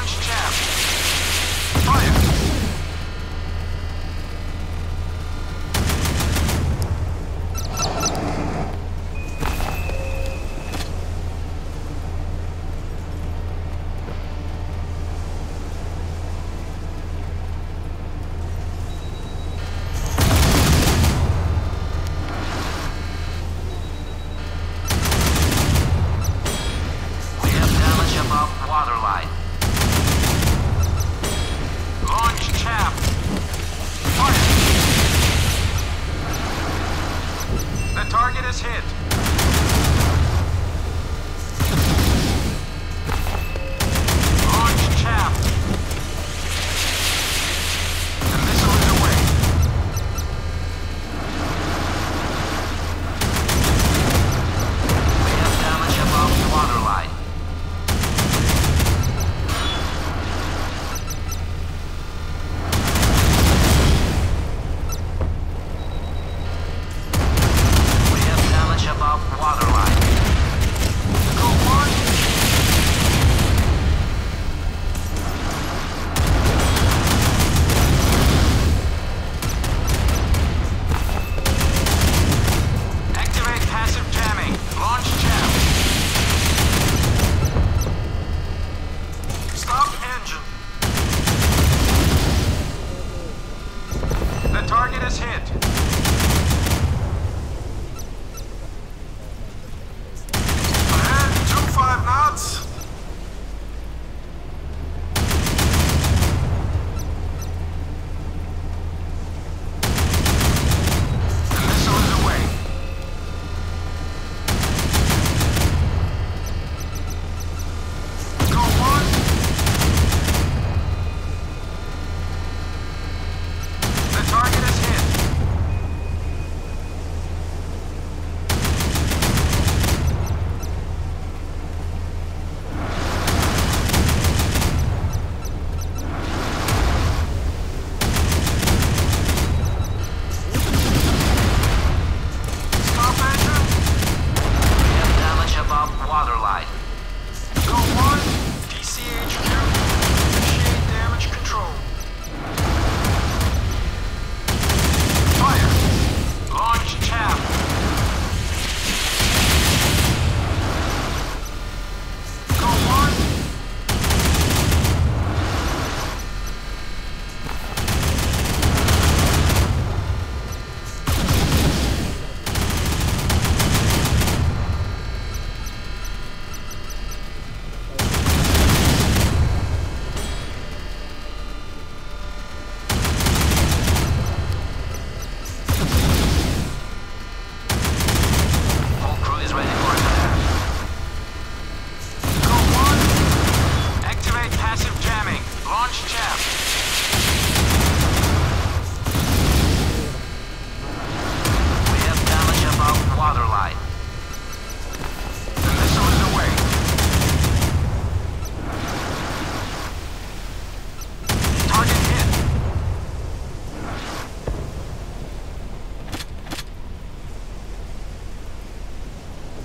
launch channel.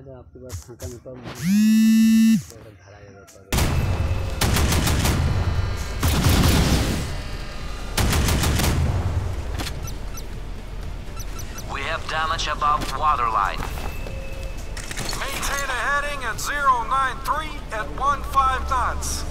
है तो आपके पास फाँका में कब We have damage above waterline. Maintain a heading at 093 at 15 knots.